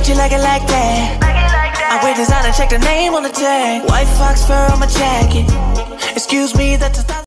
I like that like it like that. I wear designer, check the name on the tag. White fox fur on my jacket. Excuse me, that's a